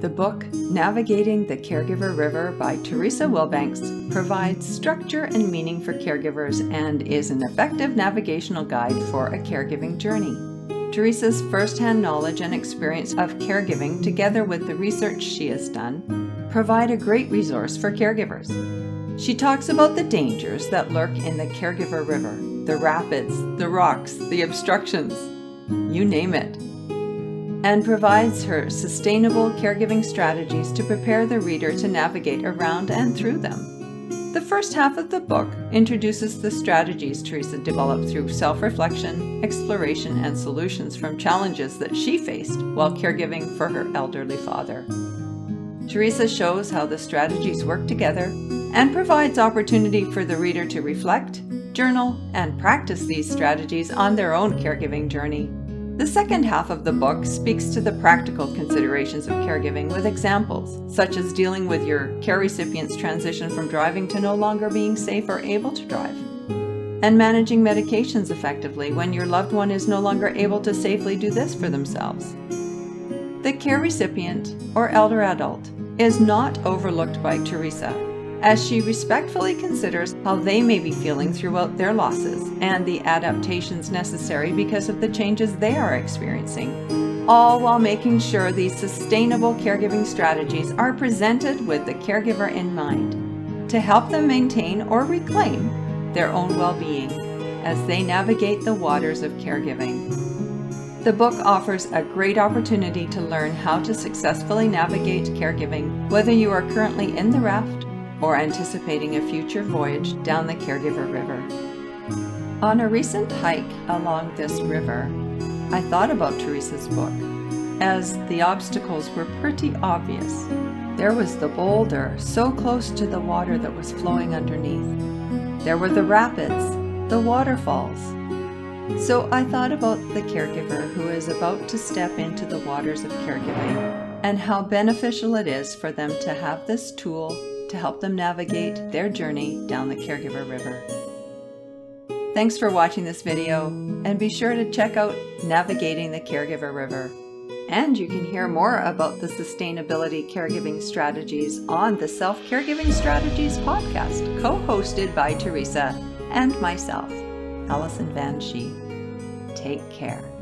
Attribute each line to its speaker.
Speaker 1: The book, Navigating the Caregiver River by Theresa Wilbanks, provides structure and meaning for caregivers and is an effective navigational guide for a caregiving journey. Theresa's firsthand knowledge and experience of caregiving, together with the research she has done, provide a great resource for caregivers. She talks about the dangers that lurk in the caregiver river the rapids, the rocks, the obstructions, you name it and provides her sustainable caregiving strategies to prepare the reader to navigate around and through them. The first half of the book introduces the strategies Theresa developed through self reflection, exploration, and solutions from challenges that she faced while caregiving for her elderly father. Teresa shows how the strategies work together and provides opportunity for the reader to reflect, journal, and practice these strategies on their own caregiving journey the second half of the book speaks to the practical considerations of caregiving with examples, such as dealing with your care recipient's transition from driving to no longer being safe or able to drive, and managing medications effectively when your loved one is no longer able to safely do this for themselves. The care recipient, or elder adult, is not overlooked by Theresa as she respectfully considers how they may be feeling throughout their losses and the adaptations necessary because of the changes they are experiencing, all while making sure these sustainable caregiving strategies are presented with the caregiver in mind to help them maintain or reclaim their own well being as they navigate the waters of caregiving. The book offers a great opportunity to learn how to successfully navigate caregiving, whether you are currently in the raft or anticipating a future voyage down the Caregiver River. On a recent hike along this river, I thought about Theresa's book, as the obstacles were pretty obvious. There was the boulder so close to the water that was flowing underneath. There were the rapids, the waterfalls. So I thought about the caregiver who is about to step into the waters of caregiving and how beneficial it is for them to have this tool to help them navigate their journey down the Caregiver River. Thanks for watching this video, and be sure to check out Navigating the Caregiver River. And you can hear more about the sustainability caregiving strategies on the Self Caregiving Strategies podcast, co hosted by Theresa and myself, Alison Van Schie. Take care.